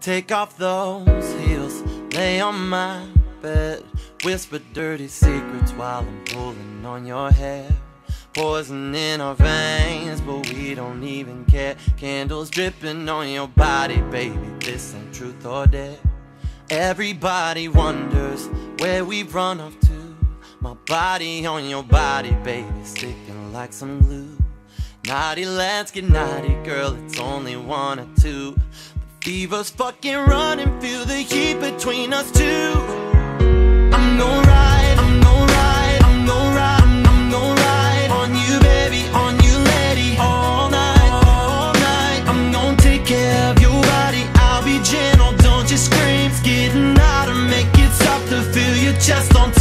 Take off those heels, lay on my bed. Whisper dirty secrets while I'm pulling on your hair. Poison in our veins, but we don't even care. Candles dripping on your body, baby. This ain't truth or dare. Everybody wonders where we run off to. My body on your body, baby, sticking like some glue. Naughty, let's get naughty, girl. It's only one or two. Leave us fucking running, feel the heat between us two. I'm no ride, I'm no ride, I'm no ride, I'm, I'm no right. On you, baby, on you, lady, all night, all night. I'm gonna take care of your body, I'll be gentle, don't you scream. It's getting hotter, make it stop to feel your chest on